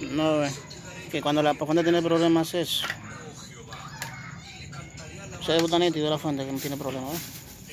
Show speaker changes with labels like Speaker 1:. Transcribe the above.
Speaker 1: No, ve. Que cuando la fuente tiene problemas es eso. Se ve y de la fuente que no tiene problemas. ¿eh?